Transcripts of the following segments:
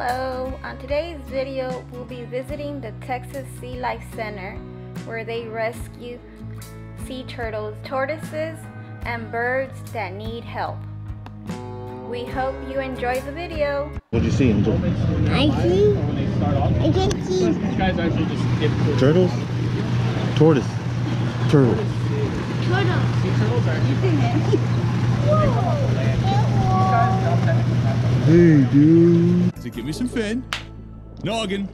Hello, on today's video we'll be visiting the Texas SeaLife Center where they rescue sea turtles, tortoises, and birds that need help. We hope you enjoy the video. What'd you see, Angel? I see. When they start off, I can see. these guys actually just dip through. Turtles? Tortoise. Turtle. Turtle. Sea turtles are actually Hey, dude. So give me some fin. Noggin.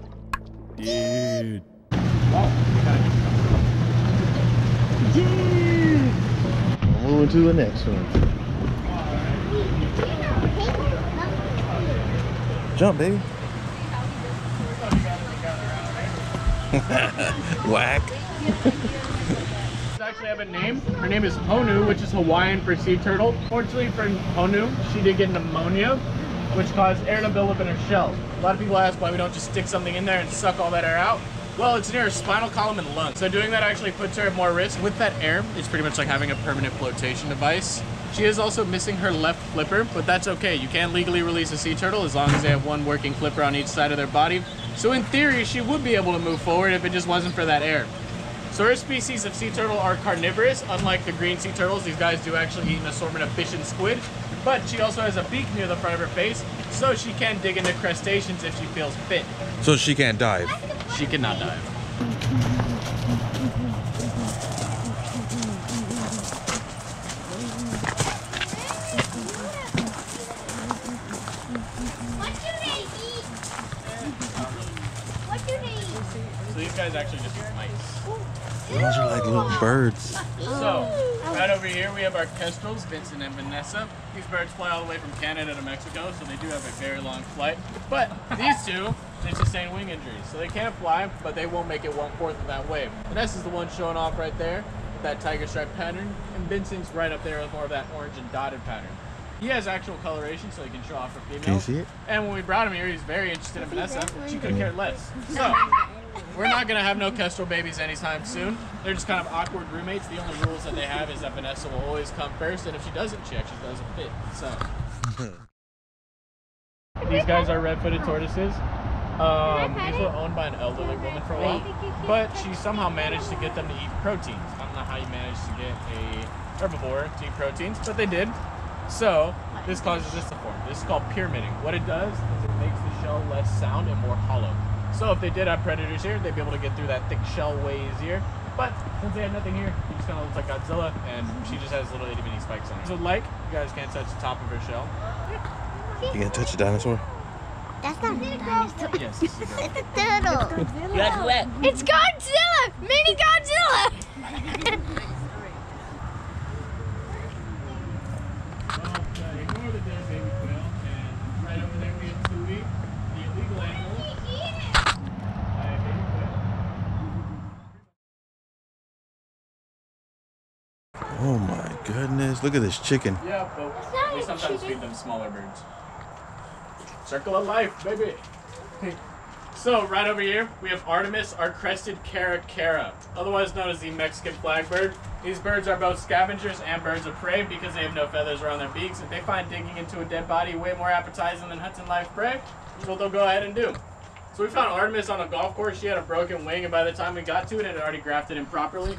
Dude. well, we gotta Moving to the next one. Jump, baby. Whack. Actually have a name. Her name is Honu, which is Hawaiian for sea turtle. Fortunately for Honu, she did get pneumonia, which caused air to build up in her shell. A lot of people ask why we don't just stick something in there and suck all that air out. Well, it's near her spinal column and lungs. So doing that actually puts her at more risk. With that air, it's pretty much like having a permanent flotation device. She is also missing her left flipper, but that's okay. You can legally release a sea turtle as long as they have one working flipper on each side of their body. So in theory, she would be able to move forward if it just wasn't for that air. So her species of sea turtle are carnivorous, unlike the green sea turtles. These guys do actually eat an assortment of fish and squid. But she also has a beak near the front of her face, so she can dig into crustaceans if she feels fit. So she can't dive. She cannot dive. What do they eat? What do they eat? So these guys actually just eat mice. Those are like little birds. So, right over here we have our kestrels, Vincent and Vanessa. These birds fly all the way from Canada to Mexico, so they do have a very long flight. But these two, they sustain wing injuries. So they can't fly, but they won't make it one fourth of that way. Vanessa's the one showing off right there, with that tiger stripe pattern, and Vincent's right up there with more of that orange and dotted pattern. He has actual coloration, so he can show off for females. Can you see it? And when we brought him here, he's very interested in Vanessa. She could care less. So, we're not gonna have no kestrel babies anytime soon. They're just kind of awkward roommates. The only rules that they have is that Vanessa will always come first, and if she doesn't, she actually doesn't fit. So these guys are red-footed tortoises. Um, these were owned by an elderly woman for a while, but she somehow managed to get them to eat proteins. I don't know how you managed to get a herbivore to eat proteins, but they did. So this causes this to form. This is called pyramiding. What it does is it makes the shell less sound and more hollow. So if they did have predators here, they'd be able to get through that thick shell way easier. But since they have nothing here, he just kind of looks like Godzilla, and she just has little itty bitty spikes on her. So like, you guys can't touch the top of her shell. You can't touch a dinosaur? That's not a dinosaur. Yes, this is a girl. It's a turtle. You got wet. It's Godzilla! Mini Godzilla! Well, uh, ignore the dead baby quail, and right over there we have Tui, the illegal animal. Uh, baby quail. Oh my goodness. Look at this chicken. Yeah, but we sometimes feed them smaller birds. Circle of life, baby. so right over here, we have Artemis, our crested caracara, otherwise known as the Mexican flagbird. These birds are both scavengers and birds of prey because they have no feathers around their beaks. If they find digging into a dead body way more appetizing than hunting live prey, that's what they'll go ahead and do. So we found Artemis on a golf course. She had a broken wing, and by the time we got to it, it had already grafted in properly.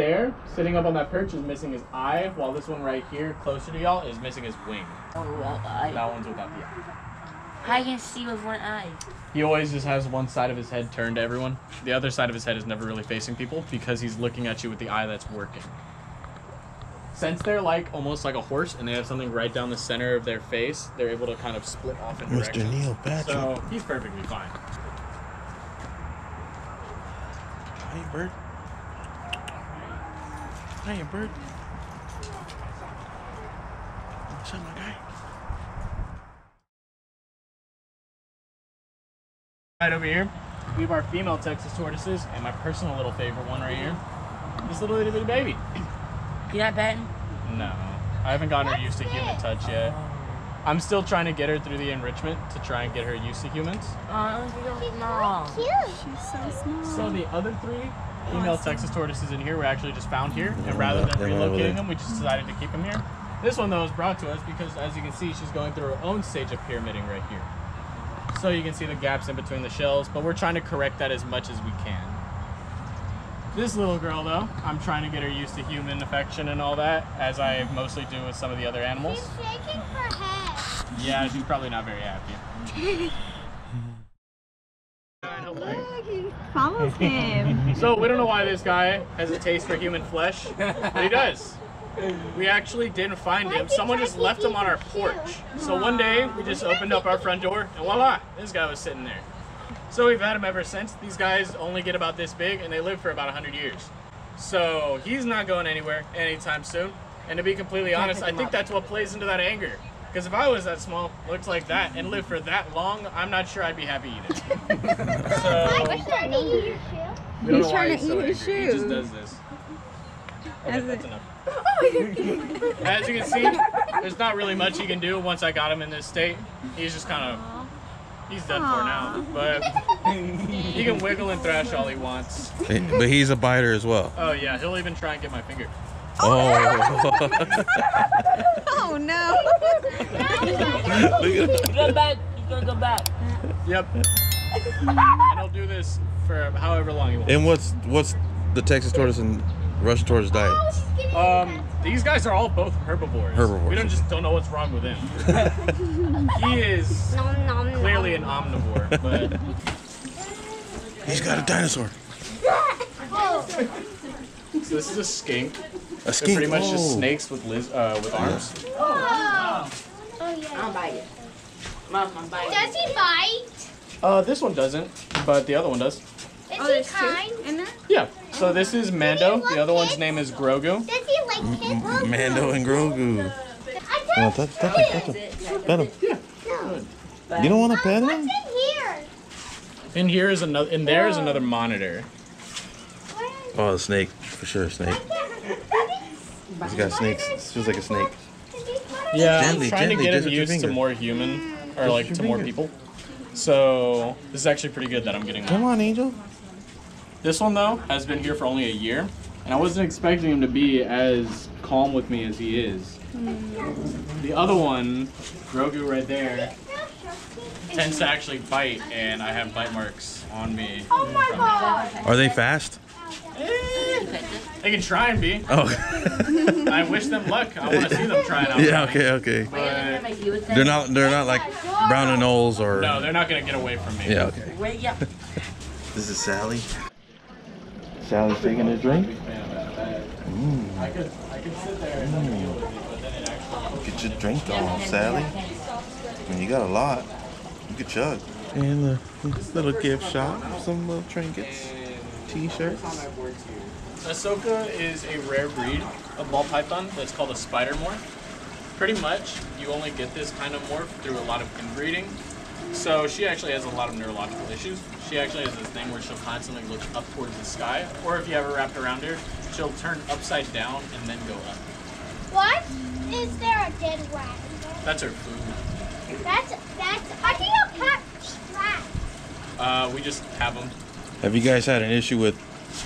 There, sitting up on that perch, is missing his eye, while this one right here, closer to y'all, is missing his wing. Oh, well, I, That one's without the eye. I can see with one eye. He always just has one side of his head turned to everyone. The other side of his head is never really facing people because he's looking at you with the eye that's working. Since they're like almost like a horse and they have something right down the center of their face, they're able to kind of split off in Mr. directions. Neil Patrick. So he's perfectly fine. Hi, bird. Hi, bird. What's up, my guy? Right over here, we have our female Texas tortoises and my personal little favorite one right here. This little itty bitty baby. You not betting? No, I haven't gotten her used to human touch yet. I'm still trying to get her through the enrichment to try and get her used to humans. Oh, look at small. Cute. She's so small. So the other three female Texas tortoises in here were actually just found here, and rather than They're over there. relocating them, we just decided to keep them here. This one though is brought to us because as you can see, she's going through her own stage of pyramiding right here. So you can see the gaps in between the shells, but we're trying to correct that as much as we can. This little girl though, I'm trying to get her used to human affection and all that, as I mostly do with some of the other animals. She's shaking her head. Yeah, she's probably not very happy. Follows him. So we don't know why this guy has a taste for human flesh, but he does. We actually didn't find him. Someone just left him on our porch. So one day we just opened up our front door and voila, this guy was sitting there. So we've had him ever since. These guys only get about this big and they live for about 100 years. So he's not going anywhere anytime soon. And to be completely honest, I think that's what plays into that anger. Because if I was that small, looked like that, and lived for that long, I'm not sure I'd be happy either. so What's trying to eat your shoe? He's trying to he's so eat his angry. He just does this. Okay, As that's enough. As you can see, there's not really much he can do once I got him in this state. He's just kind of, he's done for now. But he can wiggle and thrash all he wants. But he's a biter as well. Oh yeah, he'll even try and get my finger. Oh. Oh. oh no. He's going back. He's gonna go back. Yep. And he'll do this for however long he wants. and what's what's the Texas tortoise and Russian tortoise diet? Um, these guys are all both herbivores. Herbivores. We don't just don't know what's wrong with him. he is Nom, nom, clearly an omnivore, but He's got a dinosaur. so this is a skink. A They're skink. pretty much just Oh. snakes with liz- uh, with arms. Oh, yeah. I'll bite it. Mom, I'm biting. Does he bite? Uh, this one doesn't, but the other one does. Is Oh, he there's two kind? in there? Yeah. So this is Mando. The other one's name is Grogu. Does he like kids? Mando and Grogu. I Oh, touched touch, touch him, touch him. Pet him. You don't want to pet him? What's him? in here? In here is another. In there is another monitor. Oh, the snake. For sure, snake. He's got snakes. Feels like a snake. Yeah, Gently, I'm trying gently, to get just him used to more human, or like to more people. So this is actually pretty good that I'm getting. Come That. on, Angel. This one though has been here for only a year, and I wasn't expecting him to be as calm with me as he is. Hmm. The other one, Grogu right there, tends to actually bite, and I have bite marks on me. Oh my god. Are they fast? Eh, They can try and be. Oh. I wish them luck. I want to see them trying out. yeah. Okay. Okay. But They're not. They're not like Brown and Knowles or. no, they're not gonna get away from me. Yeah. Okay. Wait, yeah. This is Sally. Sally's taking a drink. I could, I could sit there and deal with it, but then it actually. Get your drink on, Sally. I mean, you got a lot. You could chug. And uh, the little gift shop, some little trinkets, t-shirts. Ahsoka is a rare breed of ball python that's called a spider morph. Pretty much, you only get this kind of morph through a lot of inbreeding. So she actually has a lot of neurological issues. She actually has this thing where she'll constantly look up towards the sky, or if you ever wrapped around her, she'll turn upside down and then go up. What? Is there a dead rat in there? That's her food. That's, that's, I think a cat rat. Uh, we just have them. Have you guys had an issue with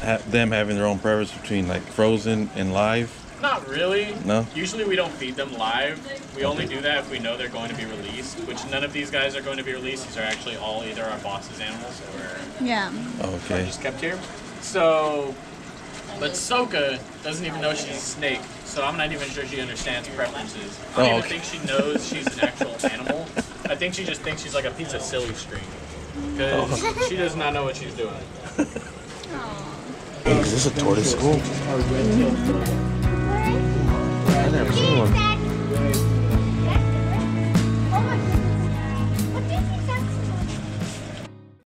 ha- them having their own preference between like frozen and live? Not really. No? Usually we don't feed them live. We only do that if we know they're going to be released, which none of these guys are going to be released. These are actually all either our boss's animals or Yeah. Oh, okay. just kept here. So, but Soka doesn't even know she's a snake, so I'm not even sure she understands preferences. I don't Oh, even okay. think she knows she's an actual animal. I think she just thinks she's like a piece of silly string. Because Oh. she does not know what she's doing. Is this a tortoise school? I never seen one.